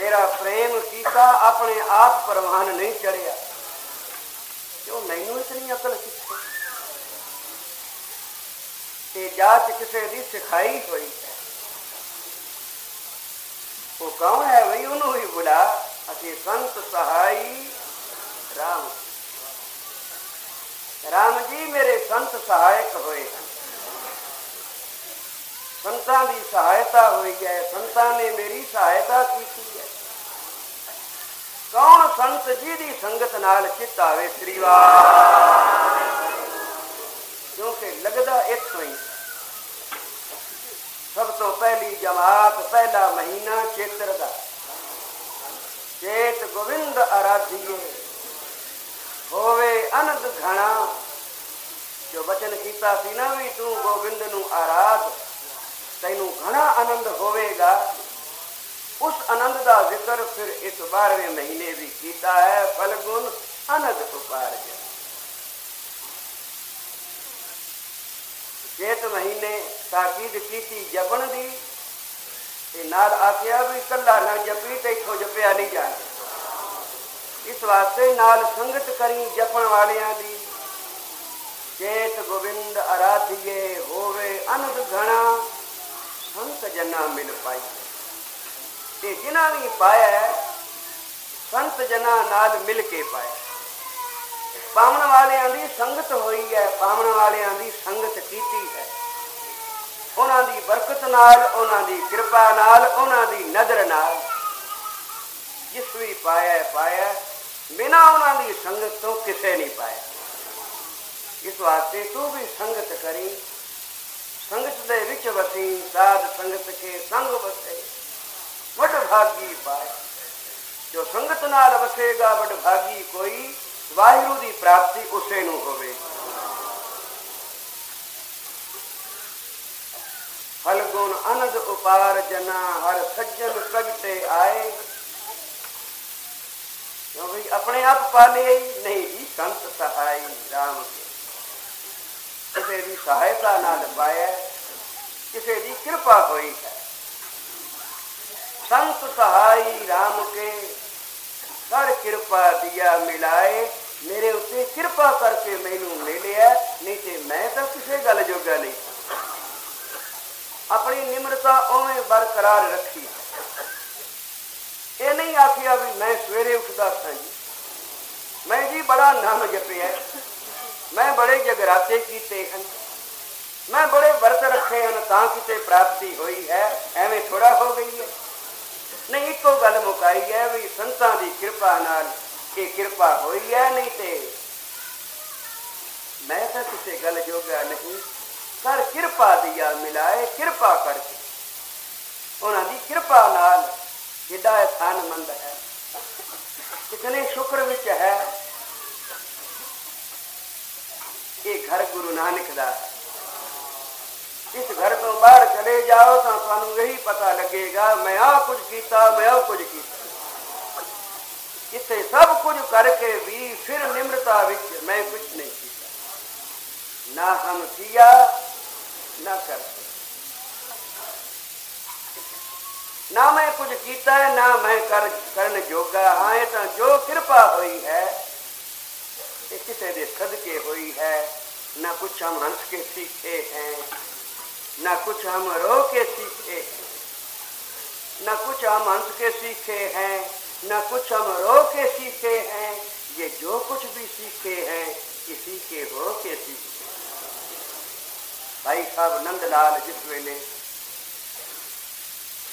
ਮੇਰਾ ਪ੍ਰੇਮ ਕੀਤਾ, ਆਪਣੇ ਆਪ ਪਰਵਾਨ ਨਹੀਂ ਚੜਿਆ। ਕਿਉਂ ਮੈਨੂੰ ਇਤਨੀ ਅਕਲ ਕਿੱਥੇ? ਇਹ ਜਾਤ ਕਿਸੇ ਦੀ ਸਿਖਾਈ ਹੋਈ ਹੈ। ਉਹ ਕੌਣ ਹੈ ਭਈ ਉਹਨੂੰ ਹੀ ਬੁਲਾ। ਅਸੀਂ ਸੰਤ ਸਹਾਈ ਰਾਮ। ਰਾਮ ਜੀ ਮੇਰੇ ਸੰਤ ਸਹਾਇਕ ਹੋਏ ਹਨ। ਸੰਤਾਂ ਦੀ ਸਹਾਇਤਾ ਹੋਈ ਹੈ। ਸੰਤਾਂ ਨੇ ਮੇਰੀ ਸਹਾਇਤਾ ਕੀਤੀ ਕੌਣ ਸੰਤ ਜੀ ਦੀ ਸੰਗਤ ਨਾਲ ਚਿੱਤ ਆਵੇ ਸ੍ਰੀ ਵਾਹਿਗੁਰੂ ਕਿਉਂਕਿ ਲੱਗਦਾ ਇੱਥੋਂ ਹੀ। ਸਭ ਤੋਂ ਪਹਿਲੀ ਜਮਾਤ, ਪਹਿਲਾ ਮਹੀਨਾ ਚੇਤਰ ਦਾ। ਚੇਤ ਗੋਵਿੰਦ ਆਰਾਧੀਏ ਹੋਵੇ ਅਨੰਦ ਘਣਾ। ਜੋ ਬਚਨ ਕੀਤਾ ਸੀ ਨਾ ਵੀ ਤੂੰ ਗੋਬਿੰਦ ਨੂੰ ਆਰਾਧ, ਤੈਨੂੰ ਘਣਾ ਆਨੰਦ ਹੋਵੇਗਾ। ਉਸ ਆਨੰਦ ਦਾ ਜ਼ਿਕਰ ਫਿਰ ਇਸ 12ਵੇਂ ਮਹੀਨੇ ਵੀ ਕੀਤਾ ਹੈ ਫਲਗੁਣ ਅਨੰਦ ਉਪਾਰਜ ਜੇਤ ਮਹੀਨੇ ਤਾਕੀਦ ਕੀਤੀ ਜਪਣ ਦੀ ਤੇ ਨਾਲ ਆਖਿਆ ਵੀ ਕੱਲਾ ਨਾ ਜਪੀ ਤੇ ਇਥੋਂ ਜਪਿਆ ਨਹੀਂ ਜਾਣਾ ਇਸ ਵਾਸਤੇ ਨਾਲ ਸੰਗਤ ਕਰੀ ਜਪਣ ਵਾਲਿਆਂ ਦੀ ਚੇਤ ਗੋਬਿੰਦ ਆਰਾਧਿਏ ਹੋਵੇ ਅਨੰਦ ਘਣਾ ਸੰਤ ਜਨਾ ਮਿਲ ਪਾਈ ਤੇ ਜਿਨ੍ਹਾਂ ਵੀ ਪਾਇਆ ਸੰਤ ਜਨਾਂ ਨਾਲ ਮਿਲ ਕੇ ਪਾਇਆ ਪਾਵਨ ਵਾਲਿਆਂ ਦੀ ਸੰਗਤ ਹੋਈ ਹੈ, ਪਾਵਨ ਵਾਲਿਆਂ ਦੀ ਸੰਗਤ ਕੀਤੀ ਹੈ। ਉਹਨਾਂ ਦੀ ਬਰਕਤ ਨਾਲ, ਉਹਨਾਂ ਦੀ ਕਿਰਪਾ ਨਾਲ, ਉਹਨਾਂ ਦੀ ਨਜ਼ਰ ਨਾਲ ਜਿਸ ਵੀ ਪਾਇਆ ਪਾਇਆ ਬਿਨਾ ਉਹਨਾਂ ਦੀ ਸੰਗਤ ਤੋਂ ਕਿਸੇ ਨਹੀਂ ਪਾਇਆ। ਇਸ ਵਾਸਤੇ ਤੂੰ ਵੀ ਸੰਗਤ ਕਰੀ। ਸੰਗਤ ਦੇ ਵਿੱਚ ਵਸੀ, ਸਾਧ ਸੰਗਤ ਕੇ ਸੰਗ ਵਸੇ। ਵਡ ਭਾਗੀ ਪਾਏ ਜੋ ਸੰਗਤ ਨਾਲ ਵਸੇਗਾ ਵਡ ਭਾਗੀ ਕੋਈ ਵਾਹਿਗੁਰੂ ਦੀ ਪ੍ਰਾਪਤੀ ਉਸੇ ਨੂੰ ਹੋਵੇ ਫਲਗੁਣ ਅਨੰਦ ਉਪਾਰ ਜਨਾ ਹਰ ਸੱਜਣ ਪ੍ਰਗਟੇ ਆਏ ਕਿਉਂ ਵੀ ਆਪਣੇ ਆਪ ਪਾਲੇ ਨਹੀਂ ਜੀ ਸੰਤ ਸਹਾਈ ਰਾਮ ਕੇ ਕਿਸੇ ਦੀ ਸਹਾਇਤਾ ਨਾਲ ਪਾਇਆ ਕਿਸੇ ਦੀ ਕਿਰਪਾ ਹੋਈ ਹੈ ਸੰਤ ਸਹਾਈ ਰਾਮ ਕੇ। ਕਰ ਕਿਰਪਾ ਦਿਆ ਮਿਲਾਏ। ਮੇਰੇ ਉੱਤੇ ਕਿਰਪਾ ਕਰਕੇ ਮੈਨੂੰ ਮਿਲਿਆ ਨਹੀਂ ਤੇ ਮੈਂ ਤਾਂ ਕਿਸੇ ਗੱਲ ਜੋਗਾ ਨਹੀਂ। ਆਪਣੀ ਨਿਮਰਤਾ ਉਵੇਂ ਬਰਕਰਾਰ ਰੱਖੀ। ਇਹ ਨਹੀਂ ਆਖਿਆ ਵੀ ਮੈਂ ਸਵੇਰੇ ਉੱਠਦਾ ਸਾਂ ਜੀ। ਮੈਂ ਜੀ ਬੜਾ ਨਾਮ ਜਪਿਆ। ਮੈਂ ਬੜੇ ਜਗਰਾਤੇ ਕੀਤੇ ਹਨ। ਮੈਂ ਬੜੇ ਵਰਤ ਰੱਖੇ ਹਨ ਤਾਂ ਕਿਤੇ ਪ੍ਰਾਪਤੀ ਹੋਈ ਹੈ। ਐਵੇਂ ਥੋੜਾ ਹੋ ਗਈ ਹੈ। ਨਹੀਂ, ਇੱਕੋ ਗੱਲ ਮੁਕਾਈ ਹੈ ਵੀ ਸੰਤਾਂ ਦੀ ਕਿਰਪਾ ਨਾਲ ਇਹ ਕਿਰਪਾ ਹੋਈ ਹੈ, ਨਹੀਂ ਤੇ ਮੈਂ ਤਾਂ ਕਿਸੇ ਗੱਲ ਜੋਗਾ ਨਹੀਂ। ਕਰ ਕਿਰਪਾ ਦੀਆ ਮਿਲਾਏ, ਕਿਰਪਾ ਕਰਕੇ। ਉਹਨਾਂ ਦੀ ਕਿਰਪਾ ਨਾਲ ਕਿੱਡਾ ਮੰਦ ਹੈ, ਕਿਤਨੇ ਸ਼ੁਕਰ ਵਿੱਚ ਹੈ। ਇਹ ਘਰ ਗੁਰੂ ਨਾਨਕ ਦਾ ਹੈ। इस घर तो बाहर चले जाओ तो थानू यही पता लगेगा, मैं आ कुछ किया मैं कुछ किया इतने सब कुछ करके भी फिर निम्रता मैं कुछ नहीं किया ना हम किया, ना कर ना मैं कुछ किया ना मैं कर, करन जोगा। हाँ तो जो कृपा हुई है किसी के सदके हुई है, ना कुछ हम हंस के सीखे हैं। ना कुछ हम रो के सीखे। न कुछ हम हंस के सीखे हैं, न कुछ हम रो के सीखे हैं, ये जो कुछ भी सीखे हैं किसी के हो के सीखे। भाई साहब नंदलाल जिस वेले।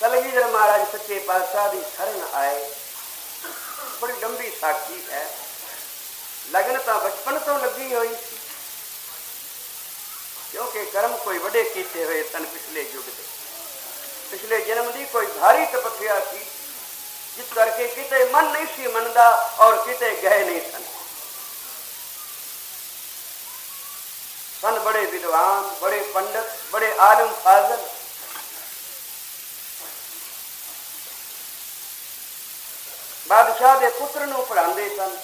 कलगीधर महाराज सच्चे पातशाह की शरण आए। बड़ी लंबी साखी है। लगन तो बचपन तो लगी हुई थी ਕਿਉਂਕਿ ਕਰਮ ਕੋਈ ਵੱਡੇ ਕੀਤੇ ਹੋਏ ਤਨ ਪਿਛਲੇ ਯੁੱਗ ਦੇ। ਪਿਛਲੇ ਜਨਮ ਦੀ ਕੋਈ ਭਾਰੀ ਤਪੱਸਿਆ ਸੀ, ਜਿਸ ਕਰਕੇ ਕਿਤੇ ਮਨ ਨਹੀਂ ਸੀ ਮੰਨਦਾ ਔਰ ਕਿਤੇ ਗਏ ਨਹੀਂ ਸਨ। ਸਨ ਬੜੇ ਵਿਦਵਾਨ, ਬੜੇ ਪੰਡਤ, ਬੜੇ ਆਲਮ ਫਾਜ਼ਲ। ਬਾਦਸ਼ਾਹ ਦੇ ਪੁੱਤਰ ਨੂੰ ਪੜਾਉਂਦੇ ਸਨ।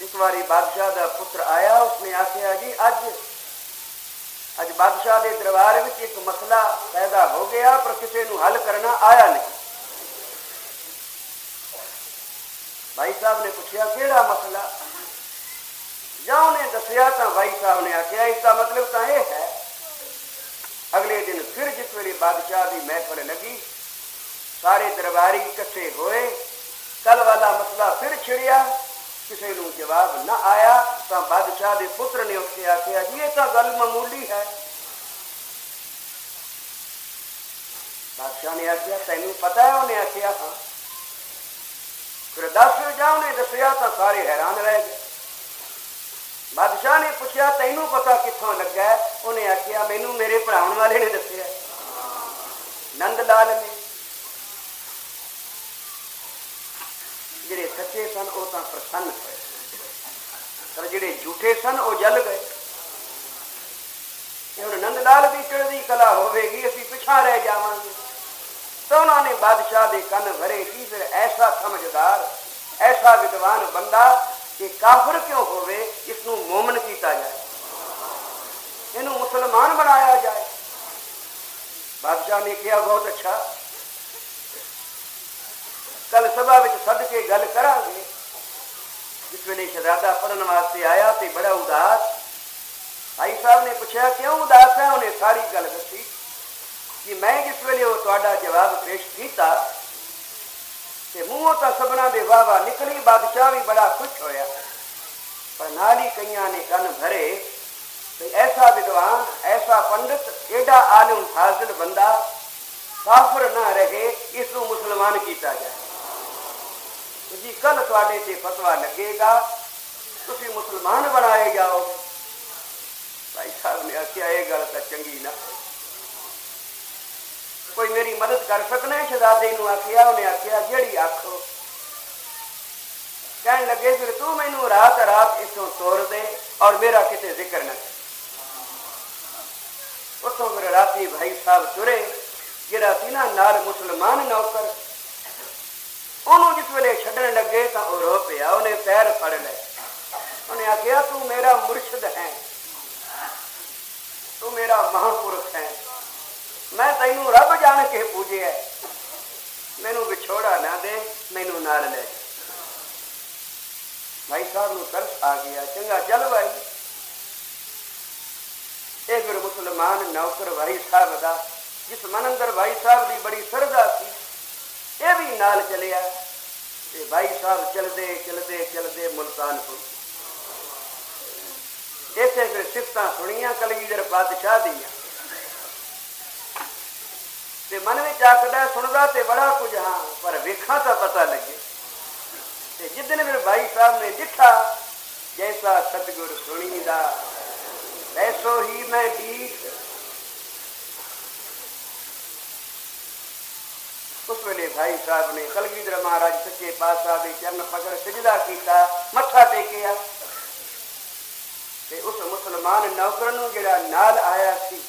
ਇੱਕ ਵਾਰੀ ਬਾਦਸ਼ਾਹ ਦਾ ਪੁੱਤਰ ਆਇਆ, ਉਸਨੇ ਆਖਿਆ, ਜੀ, ਅੱਜ ਅੱਜ ਬਾਦਸ਼ਾਹ ਦੇ ਦਰਬਾਰ ਵਿੱਚ ਇੱਕ ਮਸਲਾ ਪੈਦਾ ਹੋ ਗਿਆ, ਪਰ ਕਿਸੇ ਨੂੰ ਹੱਲ ਕਰਨਾ ਆਇਆ ਨਹੀਂ। ਭਾਈ ਸਾਹਿਬ ਨੇ ਪੁੱਛਿਆ, ਕਿਹੜਾ ਮਸਲਾ? ਜਾਂ ਉਹਨੇ ਦੱਸਿਆ, ਤਾਂ ਭਾਈ ਸਾਹਿਬ ਨੇ ਆਖਿਆ ਇਸ ਦਾ ਮਤਲਬ ਤਾਂ ਇਹ ਹੈ, ਅਗਲੇ ਦਿਨ ਫਿਰ ਜਿਸ ਵੇਲੇ ਬਾਦਸ਼ਾਹ ਦੀ ਮਹਿਫਲ ਲੱਗੀ, ਸਾਰੇ ਦਰਬਾਰੀ ਇਕੱਠੇ ਹੋਏ ਕੱਲ ਵਾਲਾ ਮਸਲਾ ਫਿਰ ਛਿੜਿਆ ਕਿਸੇ ਨੂੰ ਜਵਾਬ ਨਾ ਆਇਆ, ਤਾਂ ਬਾਦਸ਼ਾਹ ਦੇ ਪੁੱਤਰ ਨੇ ਉੱਥੇ ਆਖਿਆ, ਜੀ, ਇਹ ਤਾਂ ਗੱਲ ਮਾਮੂਲੀ ਹੈ। ਬਾਦਸ਼ਾਹ ਨੇ ਆਖਿਆ, ਤੈਨੂੰ ਪਤਾ ਹੈ? ਉਹਨੇ ਆਖਿਆ, ਹਾਂ। ਫਿਰ ਦੱਸ ਜਾ, ਉਹਨੇ ਦੱਸਿਆ ਤਾਂ ਸਾਰੇ ਹੈਰਾਨ ਰਹਿ ਗਏ। ਬਾਦਸ਼ਾਹ ਨੇ ਪੁੱਛਿਆ, ਤੈਨੂੰ ਪਤਾ ਕਿੱਥੋਂ ਲੱਗਾ ਉਹਨੇ ਆਖਿਆ, ਮੈਨੂੰ ਮੇਰੇ ਪੜਾਉਣ ਵਾਲੇ ਨੇ ਦੱਸਿਆ। ਨੰਦ ਲਾਲ ਨੇ ਜਿਹੜੇ ਸੱਚੇ ਸਨ, ਉਹ ਤਾਂ ਪ੍ਰਸੰਨ ਹੋਏ। ਪਰ ਜਿਹੜੇ ਝੂਠੇ ਸਨ, ਉਹ ਜਲ ਗਏ। ਇਹ ਹੁਣ ਨੰਦ ਲਾਲ ਦੀ ਚੜ੍ਹਦੀ ਕਲਾ ਹੋਵੇਗੀ, ਅਸੀਂ ਪਿਛਾ ਰਹਿ ਜਾਵਾਂਗੇ। ਤਾਂ ਉਹਨਾਂ ਨੇ ਬਾਦਸ਼ਾਹ ਦੇ ਕੰਨ ਭਰੇ ਕੀ ਫਿਰ ਐਸਾ ਸਮਝਦਾਰ, ਐਸਾ ਵਿਦਵਾਨ ਬੰਦਾ ਕਿ ਕਾਫਰ ਕਿਉਂ ਹੋਵੇ ਇਸ ਨੂੰ ਮੂਮਨ ਕੀਤਾ ਜਾਏ। ਇਹਨੂੰ ਮੁਸਲਮਾਨ ਬਣਾਇਆ ਜਾਏ। ਬਾਦਸ਼ਾਹ ਨੇ ਕਿਹਾ, ਬਹੁਤ ਅੱਛਾ। ਕੱਲ ਸਭਾ ਵਿੱਚ ਸੱਦ ਕੇ ਗੱਲ ਕਰਾਂਗੇ। ਜਿਸ ਵੇਲੇ ਸ਼ਹਜ਼ਾਦਾ ਪੜਨ ਵਾਸਤੇ ਆਇਆ ਤੇ ਬੜਾ ਉਦਾਸ। ਭਾਈ ਸਾਹਿਬ ਨੇ ਪੁੱਛਿਆ, ਕਿਉਂ ਉਦਾਸ ਹੈ? ਉਹਨੇ ਸਾਰੀ ਗੱਲ ਦੱਸੀ ਕਿ ਮੈਂ ਜਿਸ ਵੇਲੇ ਉਹ ਤੁਹਾਡਾ ਜਵਾਬ ਪੇਸ਼ ਕੀਤਾ ਤੇ ਮੂੰਹੋਂ ਤਾਂ ਸਭਨਾ ਦੇ ਵਾਵਾ ਨਿਕਲੀ, ਬਾਦਸ਼ਾਹ ਵੀ ਬੜਾ ਖੁਸ਼ ਹੋਇਆ। ਪਰ ਨਾਲ ਹੀ ਕਈਆਂ ਨੇ ਕੰਨ ਭਰੇ ਤੇ ਐਸਾ ਵਿਦਵਾਨ, ਐਸਾ ਪੰਡਿਤ ਏਡਾ ਆਲਮ ਫਾਜ਼ਿਲ ਬੰਦਾ ਕਾਫਰ ਨਾ ਰਹੇ, ਇਸ ਨੂੰ ਮੁਸਲਮਾਨ ਕੀਤਾ ਜਾਏ। ਜੀ ਕੱਲ ਤੁਹਾਡੇ ਤੇ ਫਤਵਾ ਲੱਗੇਗਾ ਤੁਸੀਂ ਮੁਸਲਮਾਨ ਬਣਾਏ ਜਾਓ ਭਾਈ ਸਾਹਿਬ ਨੇ ਆਖਿਆ ਇਹ ਗੱਲ ਤਾਂ ਚੰਗੀ ਨਾ ਕੋਈ ਮੇਰੀ ਮਦਦ ਕਰ ਸਕਣਾ ਹੈ ਸ਼ਹਜ਼ਾਦੇ ਨੂੰ ਆਖਿਆ ਉਹਨੇ ਆਖਿਆ ਜਿਹੜੀ ਆਖੋ ਕਹਿਣ ਲੱਗੇ ਫਿਰ ਤੂੰ ਮੈਨੂੰ ਰਾਤ ਰਾਤ ਇਥੋਂ ਤੋਰ ਦੇ ਔਰ ਮੇਰਾ ਕਿਤੇ ਜ਼ਿਕਰ ਨਾ ਕਰ ਉਤੋਂ ਫਿਰ ਰਾਤੀ ਭਾਈ ਸਾਹਿਬ ਤੁਰੇ ਜਿਹੜਾ ਸੀ ਨਾ ਨਾਲ ਮੁਸਲਮਾਨ ਨੌਕਰ ਉਹਨੂੰ ਜਿਸ ਵੇਲੇ ਛੱਡਣ ਲੱਗੇ ਤਾਂ ਉਹ ਰੋ ਪਿਆ, ਉਹਨੇ ਪੈਰ ਫੜ ਲਏ। ਉਹਨੇ ਆਖਿਆ, ਤੂੰ ਮੇਰਾ ਮੁਰਸ਼ਿਦ ਹੈ। ਤੂੰ ਮੇਰਾ ਮਹਾਂਪੁਰਖ ਹੈ। ਮੈਂ ਤੈਨੂੰ ਰੱਬ ਜਾਣ ਕੇ ਪੂਜਿਆ ਮੈਨੂੰ ਵਿਛੋੜਾ ਨਾ ਦੇ, ਮੈਨੂੰ ਨਾਲ ਲੈ ਭਾਈ ਸਾਹਿਬ ਨੂੰ ਤਰਸ ਆ ਗਿਆ, ਚੰਗਾ, ਚੱਲ ਭਾਈ। ਇਹ ਫਿਰ ਮੁਸਲਮਾਨ ਨੌਕਰ ਭਾਈ ਸਾਹਿਬ ਦਾ, ਜਿਸ ਮਨ ਅੰਦਰ ਭਾਈ ਸਾਹਿਬ ਦੀ ਬੜੀ ਸਰਦਾ ਸੀ ਇਹ ਵੀ ਨਾਲ ਚਲਿਆ। ਤੇ ਭਾਈ ਸਾਹਿਬ ਚਲਦੇ ਚਲਦੇ ਚਲਦੇ ਮੁਲਤਾਨ ਪਹੁੰਚੇ ਇੱਥੇ ਫਿਰ ਸਿਫਤਾਂ ਸੁਣੀਆਂ, ਕਲਗੀਧਰ ਪਾਤਸ਼ਾਹ ਦੀਆਂ। ਤੇ ਮਨ ਵਿੱਚ ਆਖਦਾ, ਸੁਣਦਾ ਤੇ ਬੜਾ ਕੁਝ ਹਾਂ, ਪਰ ਵੇਖਾਂ ਤਾਂ ਪਤਾ ਲੱਗੇ। ਤੇ ਜਿੱਦਨ ਫਿਰ ਭਾਈ ਸਾਹਿਬ ਨੇ ਦਿਖਾ ਜੈਸਾ ਸਤਗੁਰ ਸੁਣੀਦਾ, ਐਸੋ ਹੀ ਮੈਂ ਦੀਤ ਉਸ ਵੇਲੇ ਭਾਈ ਸਾਹਿਬ ਨੇ ਕਲਗੀਧਰ ਮਹਾਰਾਜ ਸੱਚੇ ਪਾਤਸ਼ਾਹ ਦੇ ਚਰਨ ਪਕੜ ਸਜਦਾ ਕੀਤਾ ਮੱਥਾ ਟੇਕਿਆ ਤੇ ਉਸ ਮੁਸਲਮਾਨ ਨੌਕਰ ਨੂੰ ਜਿਹੜਾ ਨਾਲ ਆਇਆ ਸੀ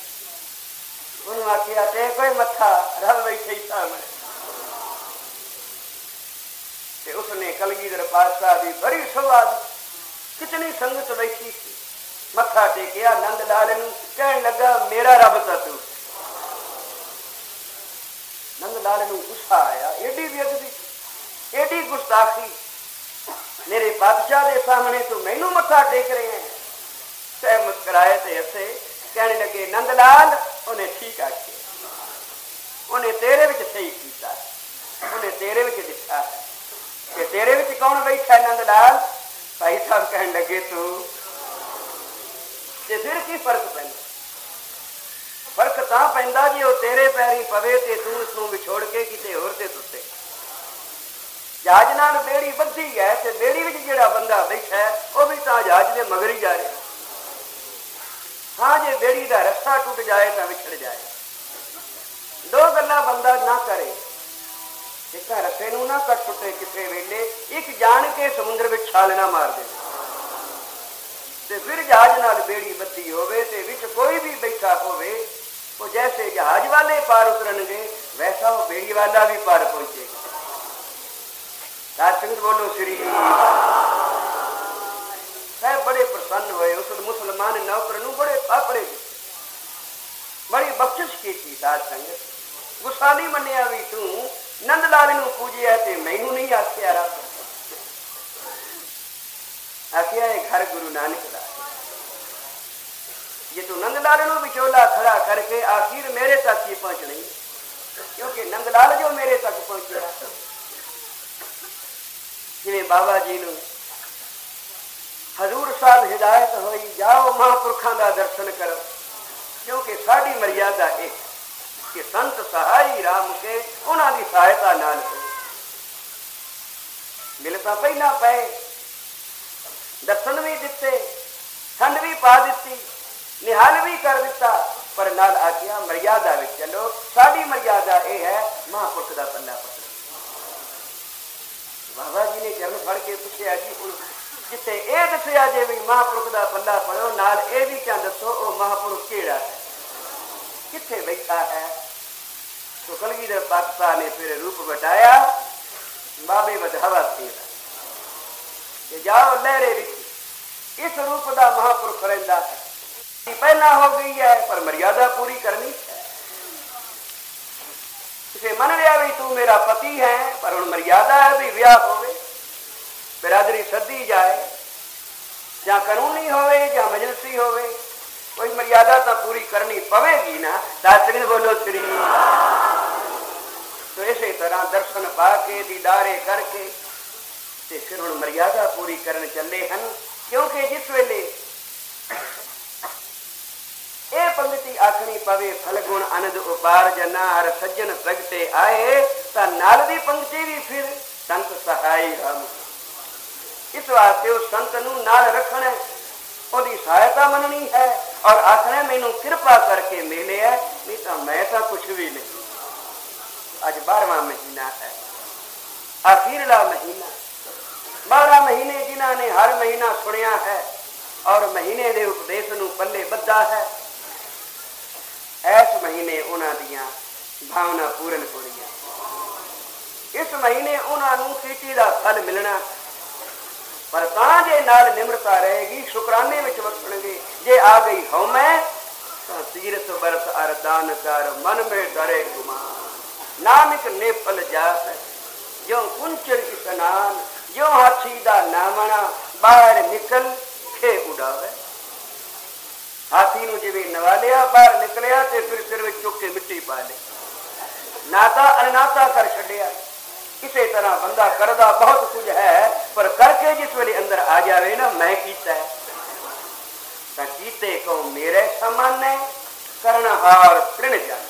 ਉਹਨੂੰ ਆਖਿਆ ਤੇ ਕੋਈ ਮੱਥਾ ਰੱਬ ਬੈਠੇ ਹੀ ਸਾਹਮਣੇ ਤੇ ਉਸਨੇ ਕਲਗੀਧਰ ਪਾਤਸ਼ਾਹ ਦੀ ਬੜੀ ਸਵਾਦ ਕਿਤਨੀ ਸੰਗਤ ਬੈਠੀ ਸੀ ਮੱਥਾ ਟੇਕਿਆ ਨੰਦ ਲਾਲ ਨੂੰ ਕਹਿਣ ਲੱਗਾ ਮੇਰਾ ਰੱਬ ਤਾਂ ਤੂੰ ਨੰਦ ਲਾਲ ਗੁੱਸਾ ਆਇਆ। ਏਡੀ ਬੇਅਦਬੀ, ਏਡੀ ਗੁਸਤਾਖੀ। ਮੇਰੇ ਬਾਦਸ਼ਾਹ ਦੇ ਸਾਹਮਣੇ ਤੂੰ ਮੈਨੂੰ ਮੱਥਾ ਟੇਕ ਰਹੇ ਹੈ। ਤੇ ਮੁਸਕਰਾਏ ਤੇ ਹੱਸੇ, ਕਹਿਣ ਲੱਗੇ ਨੰਦ ਲਾਲ ਉਹਨੇ ਠੀਕ ਆਖਿਆ। ਉਹਨੇ ਤੇਰੇ ਵਿੱਚ ਸਹੀ ਕੀਤਾ। ਉਹਨੇ ਤੇਰੇ ਵਿੱਚ ਦਿੱਤਾ ਕਿ ਤੇਰੇ ਵਿੱਚ ਕੌਣ ਬੈਠਾ ਨੰਦ ਲਾਲ ਭਾਈ ਸਾਹਿਬ ਕਹਿਣ ਲੱਗੇ, ਤੂੰ। ਤੇ ਫਿਰ ਕੀ ਫ਼ਰਕ ਪੈਂਦਾ? ਫ਼ਰਕ ਤਾਂ ਪੈਂਦਾ ਜੇ ਉਹ ਤੇਰੇ ਪੈਰੀ ਪਵੇ ਤੇ ਤੂੰ ਉਸ ਨੂੰ ਵਿਛੋੜ ਕੇ ਕਿਤੇ ਹੋਰ ਤੇ ਸੁੱਤੇ। ਜਹਾਜ਼ ਨਾਲ ਬੇੜੀ ਵੱਧੀ ਹੈ ਤੇ ਬੇੜੀ ਵਿੱਚ ਜਿਹੜਾ ਬੰਦਾ ਬੈਠਾ ਉਹ ਵੀ ਤਾਂ ਜਹਾਜ਼ ਦੇ ਮਗਰ ਹੀ ਜਾ ਰਿਹਾ। ਹਾਂ, ਜੇ ਬੇੜੀ ਦਾ ਰਸਤਾ ਟੁੱਟ ਜਾਏ ਤਾਂ ਵਿਛੜ ਜਾਏ। ਦੋ ਗੱਲਾਂ ਬੰਦਾ ਨਾ ਕਰੇ। ਇੱਕ ਰਸੇ ਨੂੰ ਨਾ ਕੱਟ ਟੁੱਟੇ ਕਿਸੇ ਵੇਲੇ, ਇੱਕ ਜਾਣ ਕੇ ਸਮੁੰਦਰ ਵਿੱਚ ਛਾਲ ਨਾ ਮਾਰ ਦੇ ਤੇ ਫਿਰ ਜਹਾਜ਼ ਨਾਲ ਬੇੜੀ ਬੱਤੀ ਹੋਵੇ ਤੇ ਵਿੱਚ ਕੋਈ ਵੀ ਬੈਠਾ ਹੋਵੇ ਉਹ ਜੈਸੇ ਜਹਾਜ਼ ਵਾਲੇ ਪਾਰ ਉਤਰਨਗੇ ਵੈਸਾ ਉਹ ਬੇੜੀ ਵਾਲਾ ਵੀ ਪਾਰ ਪਹੁੰਚੇਗਾ ਸਾਧ ਸੰਗਤ ਬੋਲੋ ਸ੍ਰੀ ਸਾਹਿਬ ਬੜੇ ਪ੍ਰਸੰਨ ਹੋਏ ਉਸ ਮੁਸਲਮਾਨ ਨੌਕਰ ਨੂੰ ਬੜੇ ਪਾਪੜੇ ਬੜੀ ਬਖਸ਼ਿਸ਼ ਕੀਤੀ ਸਾਧ ਸੰਗਤ ਗੁੱਸਾ ਨਹੀਂ ਮੰਨਿਆ ਵੀ ਤੂੰ ਨੰਦ ਲਾਲ ਨੂੰ ਪੂਜਿਆ ਤੇ ਮੈਨੂੰ ਨਹੀਂ ਆਖਿਆ ਰੱਬ ਆਖਿਆ ਇਹ ਘਰ ਗੁਰੂ ਨਾਨਕ ਦਾ ਜੇ ਤੂੰ ਨੰਦ ਲਾਲ ਨੂੰ ਵਿਚੋਲਾ ਖੜਾ ਕਰਕੇ ਆਖਿਰ ਮੇਰੇ ਤੱਕ ਹੀ ਪਹੁੰਚਣੀ। ਕਿਉਂਕਿ ਨੰਦ ਲਾਲ ਜੋ ਮੇਰੇ ਤੱਕ ਪਹੁੰਚਿਆ। ਜਿਵੇਂ ਬਾਬਾ ਜੀ ਨੂੰ ਹਜ਼ੂਰ ਸਾਹਿਬ ਹਿਦਾਇਤ ਹੋਈ, ਜਾਓ ਮਹਾਂਪੁਰਖਾਂ ਦਾ ਦਰਸ਼ਨ ਕਰੋ। ਕਿਉਂਕਿ ਸਾਡੀ ਮਰਿਆਦਾ ਇਹ ਕਿ ਸੰਤ ਸਹਾਈ ਰਾਮ ਕੇ ਉਹਨਾਂ ਦੀ ਸਹਾਇਤਾ ਨਾਲ ਹੋਏ ਮਿਲ ਤਾਂ ਪਹਿਲਾਂ ਪਏ, ਦਰਸ਼ਨ ਵੀ ਦਿੱਤੇ, ਠੰਡ ਵੀ ਪਾ ਦਿੱਤੀ। ਨਿਹਾਲ ਵੀ ਕਰ ਦਿੱਤਾ ਪਰ ਨਾਲ ਆਖਿਆ ਮਰਿਆਦਾ ਵਿੱਚ ਚਲੋ ਸਾਡੀ ਮਰਿਆਦਾ ਇਹ ਹੈ ਮਹਾਂਪੁਰਖ ਦਾ ਪੱਲਾ ਪਕੜ ਬਾਬਾ ਜੀ ਨੇ ਜਨ ਫੜ ਕੇ ਪੁੱਛਿਆ ਜੀ ਹੁਣ ਜਿੱਥੇ ਇਹ ਦੱਸਿਆ ਜੇ ਵੀ ਮਹਾਪੁਰਖ ਦਾ ਪੱਲਾ ਪੜੋ ਨਾਲ ਇਹ ਵੀ ਕਿਆ ਦੱਸੋ ਉਹ ਮਹਾਪੁਰਖ ਕਿਹੜਾ ਹੈ ਕਿੱਥੇ ਬੈਠਾ ਹੈ तो कलगीधर पातशाह ने फिर रूप बताया बाबे ਵਧਾਵਾ ਤੇਰਾ ਕਿ ਜਾਓ ਲਹਿਰੇ ਵਿੱਚ ਇਸ ਰੂਪ ਦਾ ਮਹਾਪੁਰਖ ਰਹਿੰਦਾ ਹੈ ਪਹਿਲਾਂ ਹੋ ਗਈ ਹੈ ਪਰ ਮਰਿਆਦਾ ਪੂਰੀ ਕਰਨੀ ਹੈ ਕਿਸੇ ਮੰਨ ਲਿਆ ਵੀ ਤੂੰ ਮੇਰਾ ਪਤੀ ਹੈ ਪਰ ਹੁਣ ਮਰਿਆਦਾ ਹੈ ਵੀ ਵਿਆਹ ਹੋਵੇ ਬਿਰਾਦਰੀ ਸੱਦੀ ਜਾਏ ਜਾਂ ਕਾਨੂੰਨੀ ਹੋਵੇ ਜਾਂ ਮਜਲਸੀ ਹੋਵੇ ਕੋਈ ਮਰਿਆਦਾ ਤਾਂ ਪੂਰੀ ਕਰਨੀ ਪਵੇਗੀ ਨਾ ਦਾਸਰਿੰਦ ਬੋਲੋ ਸ੍ਰੀ ਤੋ ਇਸੇ ਤਰ੍ਹਾਂ ਦਰਸ਼ਨ ਪਾ ਕੇ ਦੀਦਾਰੇ ਕਰਕੇ ਤੇ ਫਿਰ ਹੁਣ ਮਰਿਆਦਾ ਪੂਰੀ ਕਰਨ ਚੱਲੇ ਹਨ ਕਿਉਂਕਿ ਜਿਸ ਵੇਲੇ ਇਹ ਪੰਕਤੀ ਆਖਣੀ ਪਵੇ ਫਲਗੁਣ ਅਨੰਦ ਉਪਾਰ ਜਨਾ ਹਰ ਤਾਂ ਨਾਲ ਦੀ ਪੰਕਤੀ ਵੀ ਫਿਰ ਸੰਤ ਸਹਾਈ ਰਾਮ। ਇਸ ਵਾਸਤੇ ਉਹ ਸੰਤ ਨੂੰ ਨਾਲ ਰੱਖਣਾ ਉਹਦੀ ਸਹਾਇਤਾ ਮੰਨਣੀ ਹੈ ਔਰ ਆਖਣਾ, ਮੈਨੂੰ ਕਿਰਪਾ ਕਰਕੇ ਮਿਲਿਆ ਨਹੀਂ ਤਾਂ ਮੈਂ ਤਾਂ ਕੁਝ ਵੀ ਨਹੀਂ। ਅੱਜ 12ਵਾਂ ਮਹੀਨਾ ਹੈ। ਆਖਿਰਲਾ ਮਹੀਨਾ। 12 ਮਹੀਨੇ ਜਿਨ੍ਹਾਂ ਨੇ ਹਰ ਮਹੀਨਾ ਸੁਣਿਆ ਹੈ ਔਰ ਮਹੀਨੇ ਦੇ ਉਪਦੇਸ਼ ਨੂੰ ਪੱਲੇ ਬੱਧਾ ਹੈ। ਇਸ ਮਹੀਨੇ ਉਹਨਾਂ ਦੀਆਂ ਭਾਵਨਾ ਪੂਰਨ ਹੋਣੀਆਂ। ਇਸ ਮਹੀਨੇ ਉਹਨਾਂ ਨੂੰ ਕੀਤੀ ਦਾ ਫਲ ਮਿਲਣਾ। ਪਰ ਤਾਂ ਜੇ ਨਾਲ ਨਿਮਰਤਾ ਰਹੇਗੀ, ਸ਼ੁਕਰਾਨੇ ਵਿੱਚ ਵਸਣਗੇ। ਜੇ ਆ ਗਈ ਹਉਮੈ, ਤਾਂ ਤੀਰਥ ਬਰਸ ਅਰਦਾਨ ਕਰ ਮਨ ਮੇ ਡਰੇ ਗੁਮਾਨ। ਨਾਮਿਕ ਨੇ ਫਲ ਜਾਤ ਜੋ ਕੁੰਚਰ ਇਸਨਾਨ ਜੋ ਹਾਥੀ ਦਾ ਨਾਮਣਾ ਬਾਹਰ ਨਿਕਲ ਖੇ ਉਡਾਵੇ। ਹਾਥੀ ਨੂੰ ਜਿਵੇਂ ਨਵਾਲਿਆ, ਬਾਹਰ ਨਿਕਲਿਆ ਤੇ ਫਿਰ ਸਿਰ ਵਿੱਚ ਚੁੱਕ ਕੇ ਮਿੱਟੀ ਪਾ ਲਈ। ਨਾਤਾ ਅਨਾਤਾ ਕਰ ਛੱਡਿਆ। ਇਸੇ ਤਰ੍ਹਾਂ ਬੰਦਾ ਕਰਦਾ ਬਹੁਤ ਕੁਝ ਹੈ, ਪਰ ਕਰਕੇ ਜਿਸ ਵੇਲੇ ਅੰਦਰ ਆ ਜਾਵੇ ਨਾ, ਮੈਂ ਕੀਤਾ ਹੈ। ਤਾਂ ਕੀਤੇ ਕੋ ਮੇਰੇ ਸਮਾਨੇ ਕਰਨਹਾਰ ਤ੍ਰਿਣ ਜਾਣ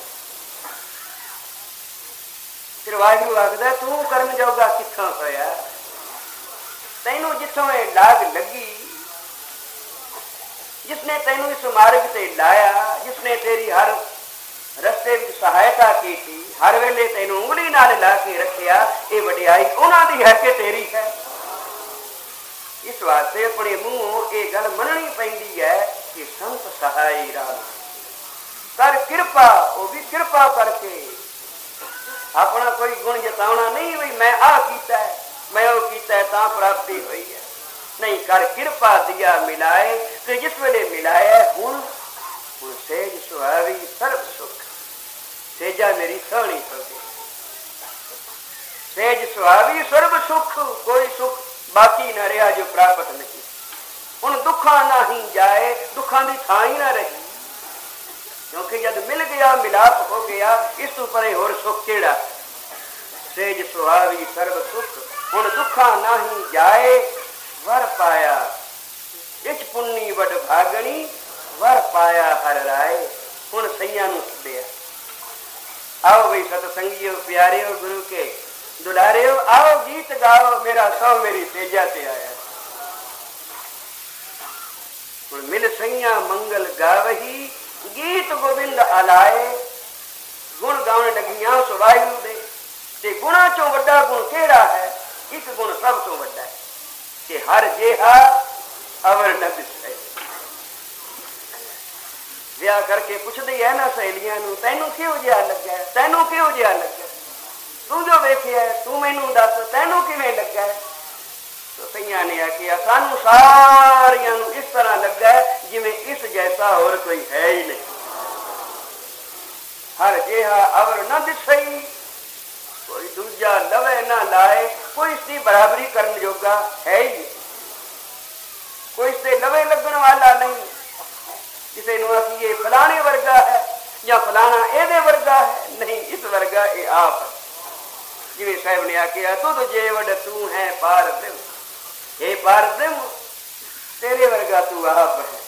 ਫਿਰ ਵਾਹਿਗੁਰੂ ਆਖਦਾ, ਤੂੰ ਕਰਨ ਜੋਗਾ ਕਿੱਥੋਂ ਹੋਇਆ? ਤੈਨੂੰ ਜਿੱਥੋਂ ਇਹ ਲਾਗ ਲੱਗੀ ਜਿਸਨੇ ਤੈਨੂੰ ਇਸ ਮਾਰਗ ਤੇ ਲਾਇਆ, ਜਿਸਨੇ ਤੇਰੀ ਹਰ ਰਸਤੇ ਵਿੱਚ ਸਹਾਇਤਾ ਕੀਤੀ, ਹਰ ਵੇਲੇ ਤੈਨੂੰ ਉਂਗਲੀ ਨਾਲ ਲਾ ਕੇ ਰੱਖਿਆ, ਇਹ ਵਡਿਆਈ ਉਹਨਾਂ ਦੀ ਹੈ ਕਿ ਤੇਰੀ ਹੈ? ਇਸ ਵਾਸਤੇ ਆਪਣੇ ਮੂੰਹੋਂ ਇਹ ਗੱਲ ਮੰਨਣੀ ਪੈਂਦੀ ਹੈ ਕਿ ਸੰਤ ਸਹਾਈ ਰਾਮ। ਕਰ ਕਿਰਪਾ, ਉਹ ਵੀ ਕਿਰਪਾ ਕਰਕੇ। ਆਪਣਾ ਕੋਈ ਗੁਣ ਜਤਾਉਣਾ ਨਹੀਂ ਵੀ ਮੈਂ ਆ ਕੀਤਾ ਮੈਂ ਉਹ ਕੀਤਾ ਤਾਂ ਪ੍ਰਾਪਤੀ ਹੋਈ ਹੈ। ਨਹੀਂ, ਕਰ ਕਿਰਪਾ ਦਿਆ ਮਿਲਾਏ ਤੇ ਜਿਸ ਵੇਲੇ ਮਿਲਾਇਆ ਹੁਣ ਹੁਣ ਸੇਜ ਸੁਹਾਵੀ ਸਰਬ ਸੁਖ ਸੇਜਾ ਮੇਰੀ ਸੋਹਣੀ ਹੋ ਗਈ ਸੇਜ ਸੁਹਾਵੀ ਸਰਬ ਸੁਖ ਕੋਈ ਸੁਖ ਬਾਕੀ ਨਾ ਰਿਹਾ ਜੋ ਪ੍ਰਾਪਤ ਨਹੀਂ ਹੁਣ ਦੁੱਖਾਂ ਨਹੀਂ ਜਾਏ ਦੁੱਖਾਂ ਦੀ ਥਾਂ ਹੀ ਨਾ ਰਹੀ ਕਿਉਂਕਿ ਜਦ ਮਿਲ ਗਿਆ ਮਿਲਾਪ ਹੋ ਗਿਆ ਇਸ ਤੋਂ ਪਰੇ ਹੋਰ ਸੁਖ ਕਿਹੜਾ ਸੇਜ ਸੁਹਾਵੀ ਸਰਬ ਸੁਖ ਹੁਣ ਦੁੱਖਾਂ ਨਹੀਂ ਜਾਏ ਵਰ ਪਾਇਆ ਇਚ ਪੁੰਨੀ ਵਡ ਭਾਗਣੀ ਵਰ ਪਾਇਆ ਹਰ ਰਾਏ ਹੁਣ ਸਈਆਂ ਨੂੰ ਸੱਦਿਆ ਆਓ ਵੀ ਸਤ ਸੰਗੀਓ ਪਿਆਰਿਓ ਗੁਰੂ ਕੇ ਦੁਲਾਰਿਓ ਆਓ ਗੀਤ ਗਾਓ ਮੇਰਾ ਸੋ ਮੇਰੀ ਤੇਜਾ ਤੇ ਆਇਆ ਹੁਣ ਮਿਲ ਸਈਆਂ ਮੰਗਲ ਗਾਵਹੀ ਗੀਤ ਗੋਬਿੰਦ ਆਲਾਏ ਗੁਣ ਗਾਉਣ ਲੱਗੀਆਂ ਸੁਵਾਹਿਗੁਰੂ ਦੇ ਤੇ ਗੁਣਾ ਚੋਂ ਵੱਡਾ ਗੁਣ ਕਿਹੜਾ ਹੈ ਇੱਕ ਗੁਣ ਸਭ ਤੋਂ ਵੱਡਾ ਹੈ ਕਿ ਹਰ ਜਿਹਾ ਅਵਰ ਨ ਦਿਸੇ ਵਿਆਹ ਕਰਕੇ ਪੁੱਛਦੀ ਐ ਨਾ ਸਹੇਲੀਆਂ ਨੂੰ, ਤੈਨੂੰ ਕਿਹੋ ਜਿਹਾ ਲੱਗਾ ਤੈਨੂੰ ਕਿਹੋ ਜਿਹਾ ਲੱਗਾ ਤੂੰ ਜੋ ਵੇਖਿਆ, ਤੂੰ ਮੈਨੂੰ ਦੱਸ, ਤੈਨੂੰ ਕਿਵੇਂ ਲੱਗਾ ਤੋ ਸਈਆਂ ਨੇ ਆਖਿਆ, ਸਾਨੂੰ ਸਾਰਿਆਂ ਨੂੰ ਇਸ ਤਰ੍ਹਾਂ ਲੱਗਾ ਜਿਵੇਂ ਇਸ ਜੈਸਾ ਹੋਰ ਕੋਈ ਹੈ ਹੀ ਨਹੀਂ। ਹਰ ਜਿਹਾ ਅਵਰ ਨ ਦਿਸਈ ਕੋਈ ਦੂਜਾ ਲਵੇ ਨਾ ਲਾਏ, ਕੋਈ ਇਸ ਦੀ ਬਰਾਬਰੀ ਕਰਨ ਜੋਗਾ ਹੈ ਹੀ ਨਹੀਂ। ਕੋਈ ਇਸ ਦੇ ਲਵੇ ਲੱਗਣ ਵਾਲਾ ਨਹੀਂ ਕਿਸੇ ਨੂੰ ਆਖੀਏ ਫਲਾਣੇ ਵਰਗਾ ਹੈ ਜਾਂ ਫਲਾਣਾ ਇਹਦੇ ਵਰਗਾ ਹੈ ਨਹੀਂ ਇਸ ਵਰਗਾ ਇਹ ਆਪ ਜਿਵੇਂ ਸਾਹਿਬ ਨੇ ਆਖਿਆ ਤੁਧ ਜੇਵੜ ਤੂੰ ਹੈ ਪਾਰ ਬ੍ਰਹਮ ਇਹ ਪਾਰ ਬ੍ਰਹਮ ਤੇਰੇ ਵਰਗਾ ਤੂੰ ਆਪ ਹੈ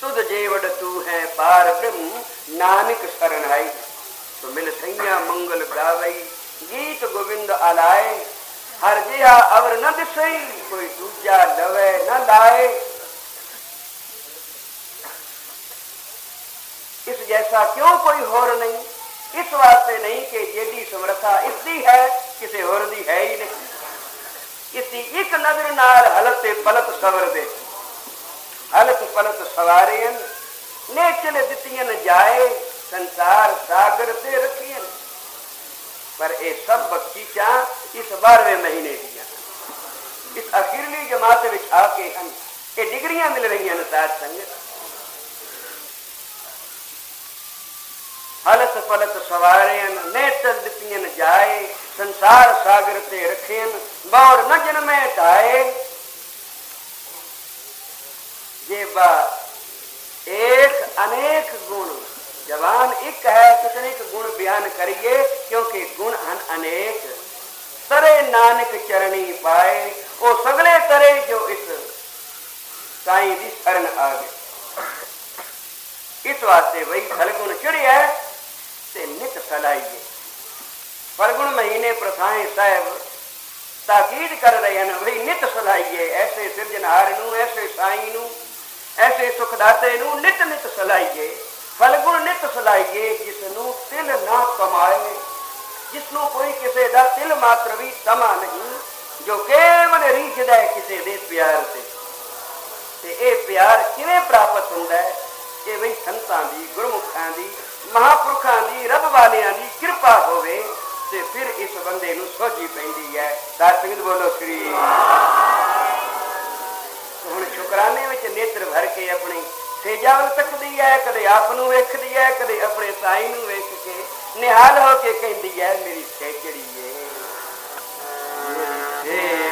ਤੁਧ ਜੇਵੜ ਤੂੰ ਹੈ ਪਾਰ ਬ੍ਰਹਮ ਨਾਨਕ ਸ਼ਰਨ ਆਈ ਤੋ ਮਿਲ ਸਈਆ ਮੰਗਲ ਗਾਵਈ ਗੀਤ ਗੋਬਿੰਦ ਆਲਾਏ ਹਰ ਜਿਹਾ ਅਵਰ ਨ ਦਿਸਈ ਕੋਈ ਦੂਜਾ ਲਵੇ ਨ ਲਾਏ ਇਸ ਜੈਸਾ ਕਿਉਂ ਕੋਈ ਹੋਰ ਨਹੀਂ ਇਸ ਵਾਸਤੇ ਨਹੀਂ ਕਿ ਜਿਹਦੀ ਸਮਰੱਥਾ ਇਸ ਦੀ ਹੈ ਕਿਸੇ ਹੋਰ ਦੀ ਹੈ ਹੀ ਨਹੀਂ ਇਸੀ ਇੱਕ ਨਜ਼ਰ ਨਾਲ ਹਲਤ ਤੇ ਪਲਤ ਸਵਰ ਦੇ ਹਲਤ ਪਲਤ ਸਵਾਰੇ ਹਨ ਨੇ ਚਲੇ ਦਿੱਤੀਆਂ ਨ ਜਾਏ ਸੰਸਾਰ ਸਾਗਰ ਤੇ ਰੱਖੀਆਂ ਪਰ ਇਹ ਸਭ ਬਖਸ਼ੀਸ਼ਾਂ ਇਸ 12ਵੇਂ ਮਹੀਨੇ ਦੀਆਂ ਇਸ ਅਖੀਰਲੀ ਜਮਾਤ ਵਿੱਚ ਆ ਕੇ पलत पलत नेत्र नेतर दिपियन जाए, संसार सागर ते रखियन बौर न जन्मे टाए जे बा एक अनेक गुण, जवान एक है कितनिक गुण बयान करिए, क्योंकि गुण हन अनेक। तरे नानक चरणी पाए, ओ सगले तरे जो इस साई दी शरण आ गए। इस वास्ते वही फलगुण चढ़िया है ਤੇ ਨਿਤ ਸਲਾਈਏ ਫਲਗੁਣ ਮਹੀਨੇ ਪ੍ਰਥਾਏ ਸਾਹਿਬ, ਤਾਕੀਦ ਕਰ ਰਹੇ ਹਨ ਵਈ ਨਿਤ ਸਲਾਈਏ ਐਸੇ ਸਿਰਜਣਹਾਰ ਨੂੰ, ਐਸੇ ਸਾਈਂ ਨੂੰ, ਐਸੇ ਸੁਖਦਾਤੇ ਨੂੰ ਨਿਤ ਨਿਤ ਸਲਾਈਏ ਫਲਗੁਣ ਨਿਤ ਸਲਾਈਏ ਜਿਸ ਨੂੰ ਤਿਲ ਨਾ ਕਮਾਏ। ਜਿਸ ਨੂੰ ਕੋਈ ਕਿਸੇ ਦਾ ਤਿਲ ਮਾਤਰ ਵੀ ਸਮਾ ਨਹੀਂ, ਜੋ ਕੇਵਲ ਰੀਝਦਾ ਹੈ ਕਿਸੇ ਦੇ ਪਿਆਰ ਤੇ। ਤੇ ਇਹ ਪਿਆਰ ਕਿਵੇਂ ਪ੍ਰਾਪਤ ਹੁੰਦਾ ਹੈ? ਇਹ ਵੀ ਸੰਤਾਂ ਦੀ, ਗੁਰਮੁਖਾਂ ਦੀ ਮਹਾਪੁਰਖਾਂ ਦੀ, ਰੱਬ ਵਾਲਿਆਂ ਦੀ ਕਿਰਪਾ ਹੋਵੇ ਤੇ ਫਿਰ ਇਸ ਬੰਦੇ ਨੂੰ ਸੋਝੀ ਪੈਂਦੀ ਹੈ। ਸਾਧ ਸੰਗਤ ਬੋਲੋ, ਸ੍ਰੀ ਹੁਣ ਸ਼ੁਕਰਾਨੇ ਵਿੱਚ ਨੇਤਰ ਭਰ ਕੇ ਆਪਣੇ ਸੇਜਾ ਵੱਲ ਤੱਕਦੀ ਹੈ, ਕਦੇ ਆਪ ਨੂੰ ਵੇਖਦੀ ਹੈ, ਕਦੇ ਆਪਣੇ ਸਾਈ ਨੂੰ ਵੇਖ ਕੇ ਨਿਹਾਲ ਹੋ ਕੇ ਕਹਿੰਦੀ ਹੈ, ਮੇਰੀ ਸੇਜੜੀ ਏ